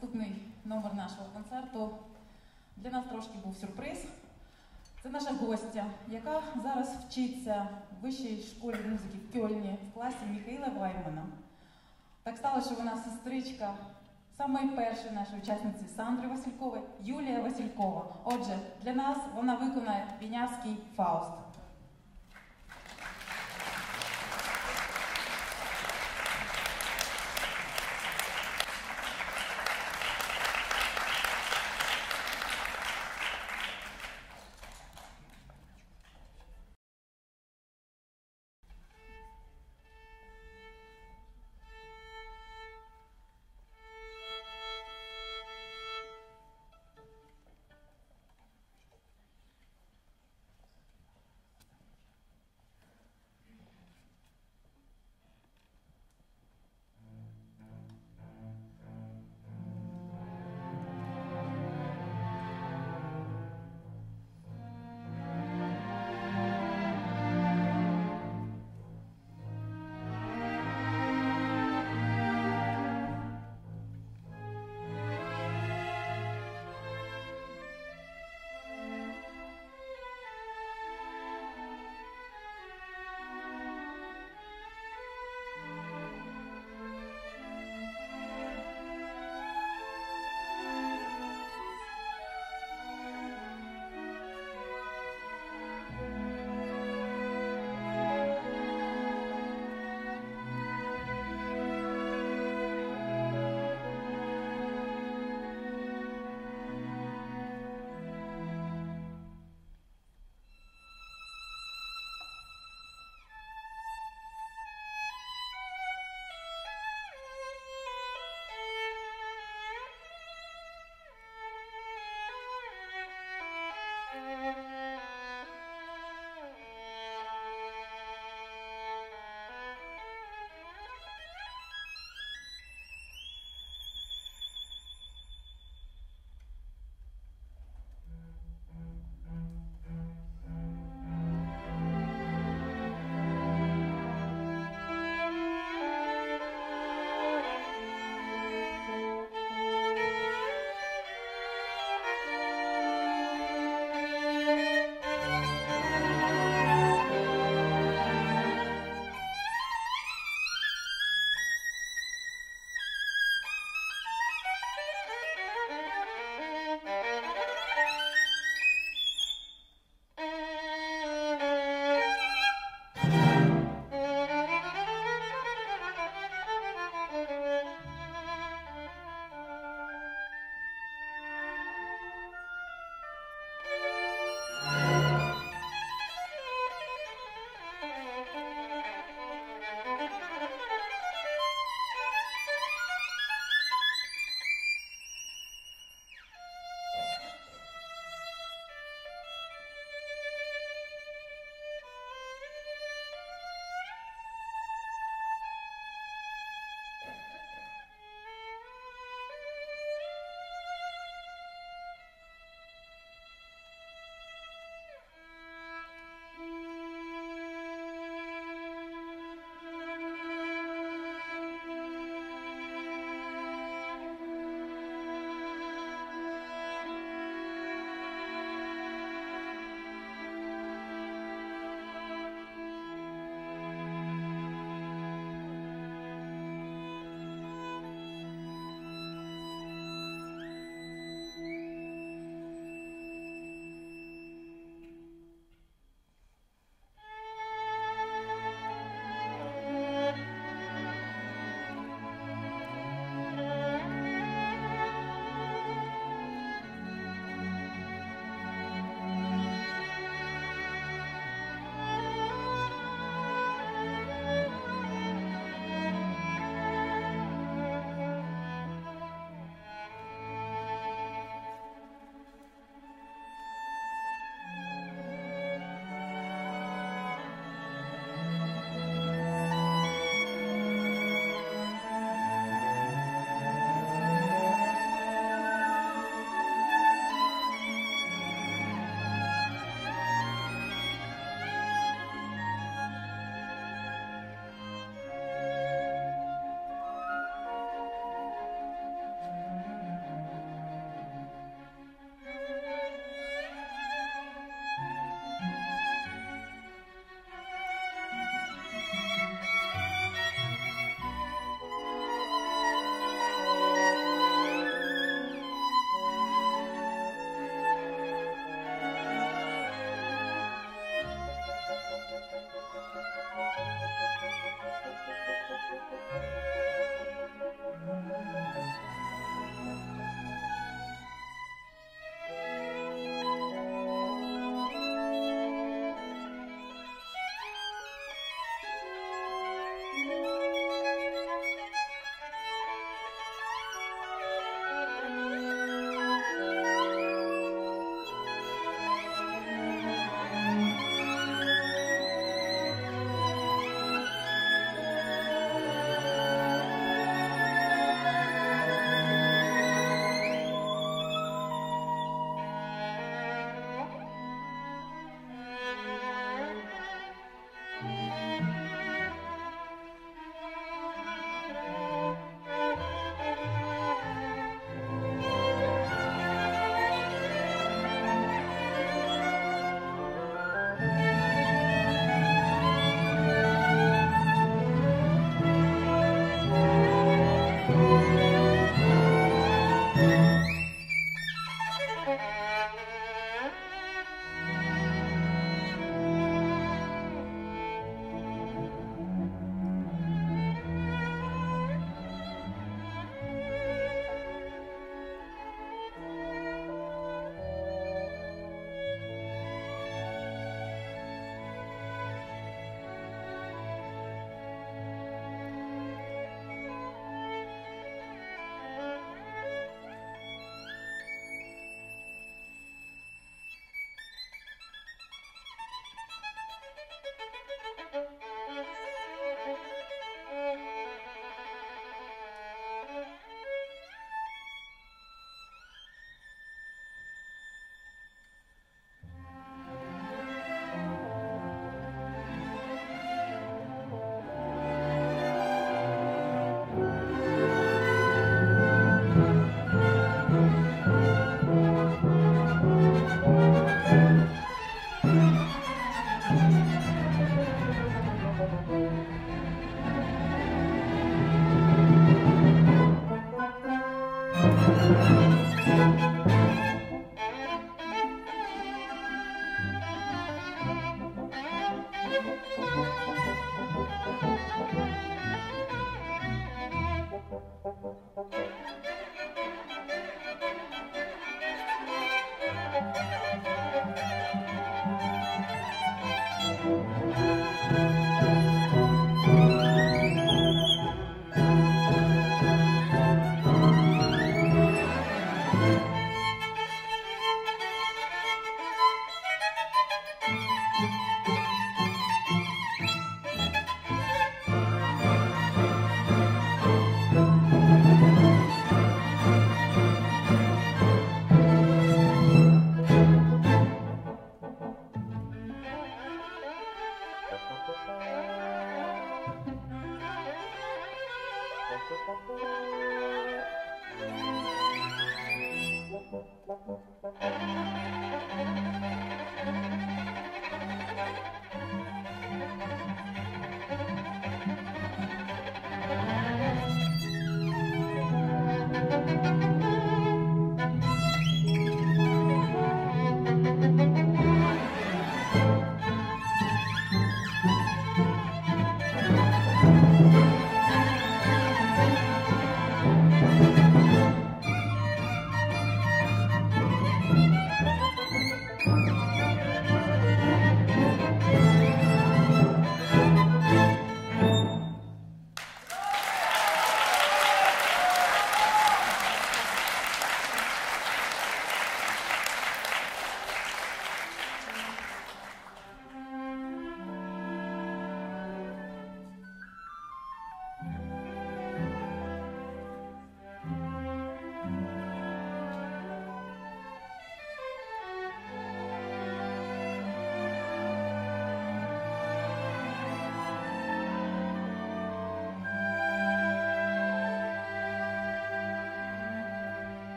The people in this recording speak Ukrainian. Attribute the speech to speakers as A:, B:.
A: наступний номер нашого концерту для нас трошки був сюрприз. Це наша гостя, яка зараз вчиться в вищій школі музики в Кьольні в класі Міхаїла Ваймана. Так стало, що вона сестричка самої першої нашої учасниці Сандри Василькової Юлія Василькова. Отже, для нас вона виконає Вінявський Фауст.